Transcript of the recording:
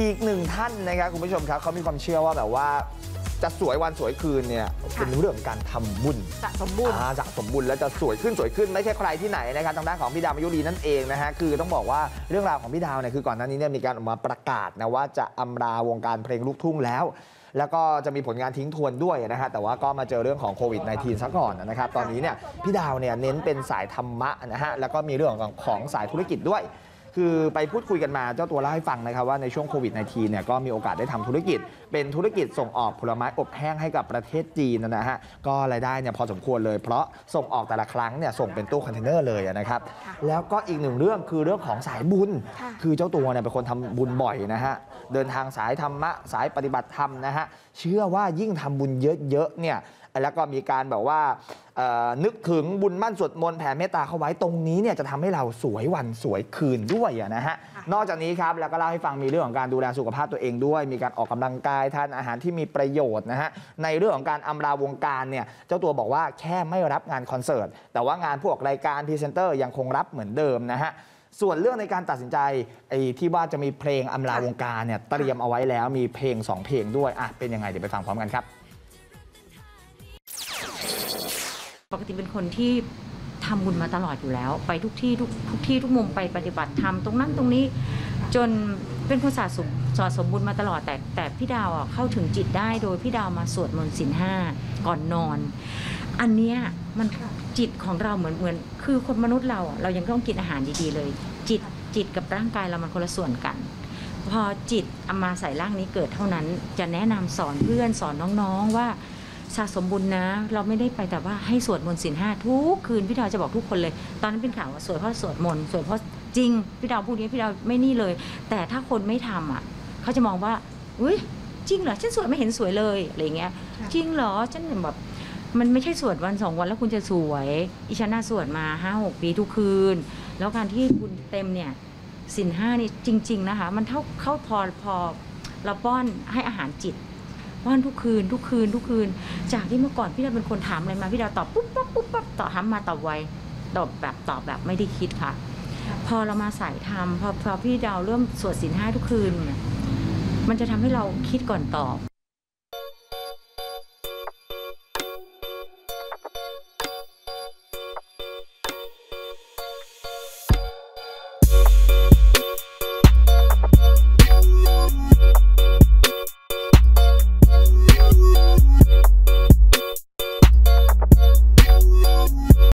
อีกหนึ่งท่านนะครับคุณผู้ชมครับเขามีความเชื่อว่าแบบว่าจะสวยวันสวยคืนเนี่ยเป็นเรื่องของการทำบุญสะสมบุญอ่าสะสมบุญแล้วจะสวยขึ้นสวยขึ้นไม่ใช่ใครที่ไหนนะครับทางด้านของพี่ดาวมายุรีนั่นเองนะฮะคือต้องบอกว่าเรื่องราวของพี่ดาวเนี่ยคือก่อนหน้านี้เนี่ยมีการออกมาประกาศนะว่าจะอำลาวงการเพลงลูกทุ่งแล้ว แล้วก็จะมีผลงานทิ้งทวนด้วยนะฮะแต่ว่าก็มาเจอเรื่องของโควิด -19 ซะก่อนนะครับตอนนี้เนี่ยพี่ดาวเนี่ยเน้นเป็นสายธรรมะนะฮะแล้วก็มีเรื่องของของสายธุรกิจด้วย คือไปพูดคุยกันมาเจ้าตัวเล่าให้ฟังนะครับว่าในช่วงโควิด -19 เนี่ยก็มีโอกาสได้ทำธุรกิจ เป็นธุรกิจส่งออกผลไม้อบแห้งให้กับประเทศจีนนะฮะก็รายได้เนี่ยพอสมควรเลย เพราะส่งออกแต่ละครั้งเนี่ยส่งเป็นตู้คอนเทนเนอร์เลยนะครับค่ะแล้วก็อีกหนึ่งเรื่องคือเรื่องของสายบุญค่ะคือเจ้าตัวเนี่ยเป็นคนทำบุญบ่อยนะฮะเดินทางสายธรรมะสายปฏิบัติธรรมนะฮะเชื่อว่ายิ่งทำบุญเยอะๆเนี่ยแล้วก็มีการแบบว่าเอ่อนึกถึงบุญมั่นสวดมนต์แผ่เมตตาเข้าไว้ตรงนี้เนี่ยจะทำให้เราสวยวันสวยคืนด้วยอะนะฮะค่ะนอกจากนี้ครับแล้วก็เล่าให้ฟังมีเรื่องของการดูแลสุขภาพตัวเองด้วย มีการออกกำลังกายทานอาหารที่มีประโยชน์นะฮะในเรื่องของการอำลาวงการเนี่ยเจ้าตัวบอกว่าแค่ไม่รับงานคอนเสิร์ตแต่ว่างานพวกรายการพรีเซนเตอร์ยังคงรับเหมือนเดิมนะฮะส่วนเรื่องในการตัดสินใจไอ้ที่ว่าจะมีเพลงอำลาวงการเนี่ยเตรียมเอาไว้แล้วมีเพลง 2 เพลงด้วยอะเป็นยังไงเดี๋ยวไปฟังพร้อมกันครับ ปกติเป็นคนที่ทำบุญมาตลอดอยู่แล้ว ไปทุกที่ทุกทุกที่ทุกมุมไปปฏิบัติธรรมตรงนั้นตรงนี้ จนเป็นคนสะสมสะสมบุญมาตลอดแต่แต่พี่ดาวอะเข้าถึงจิตได้โดยพี่ดาวมาสวดมนต์ศีลห้าก่อนนอน อันเนี้ยมันจิตของเราเหมือนเหมือน คือคนมนุษย์เราอะเรายังต้องกินอาหารดีๆเลย จิตจิตกับร่างกายเรามันคนละส่วนกัน พอจิตเอามาใส่ร่างนี้เกิดเท่านั้น จะแนะนำสอนเพื่อนสอนน้องๆว่า สะสมบุญนะ เราไม่ได้ไปแต่ว่าให้สวดมนต์ศีลห้าทุกคืนพี่ดาวจะบอกทุกคนเลย ตอนนั้นเป็นข่าวว่าสวดเพราะสวดมนต์สวดเพราะจริงพี่ดาวพูดนี้พี่ดาวไม่นี่เลย แต่ถ้าคนไม่ทำอะเขาจะมองว่าอุ้ยจริงเหรอฉันสวดไม่เห็นสวยเลยอะไรเงี้ยค่ะจริงเหรอฉันแบบมันไม่ใช่สวดวันสองวันแล้วคุณจะสวยอีฉันน่าสวดมาห้าหกปีทุกคืน แล้วการที่คุณเต็มเนี่ยสินห้านี่จริง ๆ นะคะ มันเท่าเข้าพอพอเราป้อนให้อาหารจิต ป้อนทุกคืน ทุกคืน ทุกคืน จากที่เมื่อก่อนพี่ดาวเป็นคนถามอะไรมาพี่ดาวตอบปุ๊บปั๊บปุ๊บปั๊บตอบถามมาตอบไวตอบแบบตอบแบบไม่ได้คิดค่ะ พอเรามาใส่ทำพอพอพี่ดาวเริ่มสวดสินห้าทุกคืน มันจะทำให้เราคิดก่อนตอบ